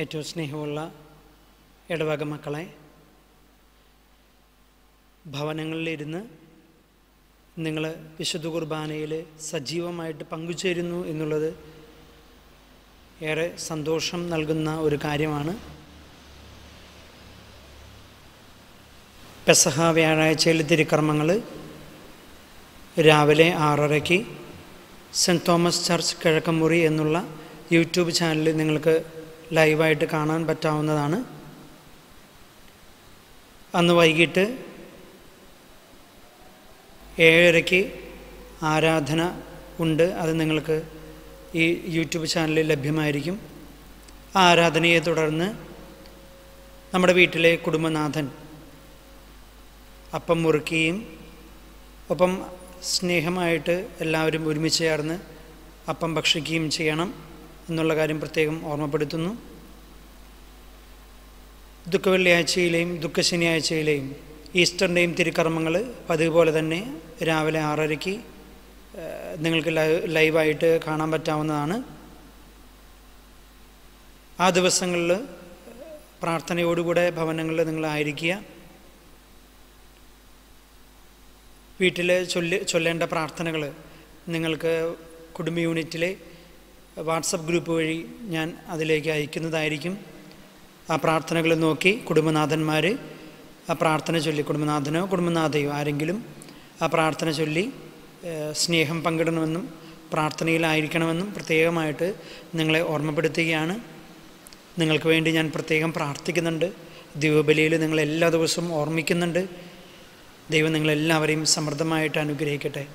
ഏറ്റവും സ്നേഹമുള്ള ഇടവക മക്കളെ ഭവനങ്ങളിലിരുന്ന് നിങ്ങൾ വിശുദ്ധ കുർബാനയിൽ സജീവമായിട്ട് പങ്കുചേരുന്നു എന്നുള്ളത് ഏറെ സന്തോഷം നൽകുന്ന ഒരു കാര്യമാണ്. പെസഹ വ്യാഴാഴ്ചയിലെ തിരുക്കർമ്മങ്ങൾ രാവിലെ ആറരയ്ക്ക് സെന്റ് തോമസ് ചർച്ച് കിഴക്കമുറി എന്നുള്ള യൂട്യൂബ് ചാനലിൽ നിങ്ങൾക്ക് ലൈവായിട്ട് കാണാൻ പറ്റാവുന്നതാണ്. അന്ന് വൈകിട്ട് ഏഴരയ്ക്ക് ആരാധന ഉണ്ട്. അത് നിങ്ങൾക്ക് ഈ യൂട്യൂബ് ചാനലിൽ ലഭ്യമായിരിക്കും. ആ ആരാധനയെ തുടർന്ന് നമ്മുടെ വീട്ടിലെ കുടുംബനാഥൻ അപ്പം മുറുക്കിയും ഒപ്പം സ്നേഹമായിട്ട് എല്ലാവരും ഒരുമിച്ച് ചേർന്ന് അപ്പം ഭക്ഷിക്കുകയും ചെയ്യണം. എന്നുള്ള കാര്യം പ്രത്യേകം ഓർമ്മപ്പെടുത്തുന്നു. ദുഃഖവെള്ളിയാഴ്ചയിലെയും ദുഃഖശനിയാഴ്ചയിലെയും ഈസ്റ്ററിന്റെയും തിരുക്കർമ്മങ്ങൾ പതിവ് പോലെ തന്നെ രാവിലെ ആറരയ്ക്ക് നിങ്ങൾക്ക് ലൈവായിട്ട് കാണാൻ പറ്റാവുന്നതാണ്. ആ ദിവസങ്ങളിൽ പ്രാർത്ഥനയോടുകൂടെ ഭവനങ്ങളിൽ നിങ്ങളായിരിക്കുക വീട്ടിൽ ചൊല്ലി ചൊല്ലേണ്ട പ്രാർത്ഥനകൾ നിങ്ങൾക്ക് കുടുംബ യൂണിറ്റിലെ വാട്സപ്പ് ഗ്രൂപ്പ് വഴി ഞാൻ അതിലേക്ക് അയക്കുന്നതായിരിക്കും. ആ പ്രാർത്ഥനകൾ നോക്കി കുടുംബനാഥന്മാർ ആ പ്രാർത്ഥന ചൊല്ലി കുടുംബനാഥനോ കുടുംബനാഥയോ ആരെങ്കിലും ആ പ്രാർത്ഥന ചൊല്ലി സ്നേഹം പങ്കിടണമെന്നും പ്രാർത്ഥനയിലായിരിക്കണമെന്നും പ്രത്യേകമായിട്ട് നിങ്ങളെ ഓർമ്മപ്പെടുത്തുകയാണ്. നിങ്ങൾക്ക് വേണ്ടി ഞാൻ പ്രത്യേകം പ്രാർത്ഥിക്കുന്നുണ്ട്. ദൈവബലിയിൽ നിങ്ങൾ എല്ലാ ദിവസവും ഓർമ്മിക്കുന്നുണ്ട്. ദൈവം നിങ്ങളെല്ലാവരെയും സമൃദ്ധമായിട്ട് അനുഗ്രഹിക്കട്ടെ.